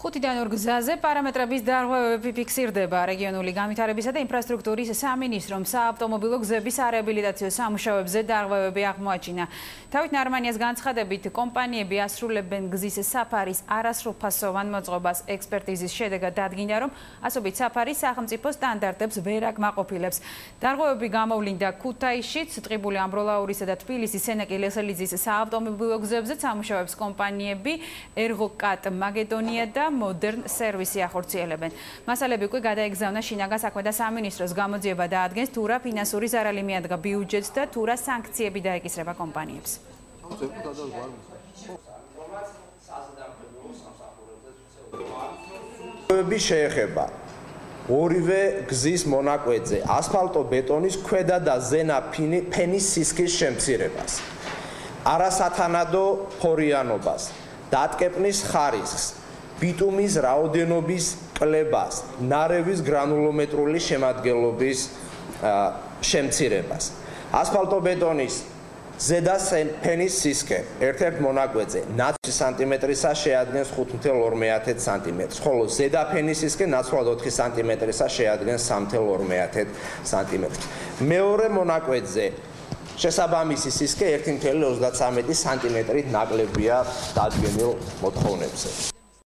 ხუთიდან ორ გზაზე პარამეტრების დარღვევები ფიქსირდება რეგიონული განვითარებისა და ინფრასტრუქტურის სამინისტრომ საავტომობილო გზების არეაბილიტაციო სამუშაოებზე დარღვევები აღმოაჩინა. თავით ნარმანიას განცხადებით, კომპანიები ასრულებენ გზის საფარის არასრულფასოვან მოწყობას. ექსპერტიზის შედეგად დადგინდა, რომ ასობით საფარი სახელმწიფო სტანდარტებს ვერ აკმაყოფილებს. დარღვევები გამოვლინდა ქუთაისშიც, ტყიბული ამბროლაურისა და თბილისის სენაკი ლესელიძის საავტომობილო გზებზე სამუშაოებს კომპანიები ერგოკატ მაგედონია და მოდერნ სერვისი ახორციელებენ. მასალები უკვე გადაეგზავნა შინაგან საქმეთა სამინისტროს გამოძიება და ადგენს თუ რა ფინანსური ზარალი მიადგა ბიუჯეტს და თუ რა სანქციები დაეკისრება კომპანიებს. ები შეეხება ორივე გზის მონაკვეთზე ასფალტო-ბეტონის ქვედა და ზენა ფენის სისქის შემცირებას. არასათანადო ფორიანობას, დატკეპნის ხარისხს, ბიტუმის რაოდენობის კლებას, ნარევის გრანულომეტრული შემადგენლობის შემცირებას. ასფალტობეტონის ზედა ფენის სისქე ერთ-ერთ მონაკვეთზე 9 სანტიმეტრისა შეადგენს 5.2 სანტიმეტრს, ხოლო ზედა ფენის სისქე ნაცვლად 4 სანტიმეტრისა შეადგენს 3.2 სანტიმეტრს. მეორე მონაკვეთზე შესაბამისი სისქე 1.33 სანტიმეტრით ნაკლებია დადგენილ მოთხოვნებზე.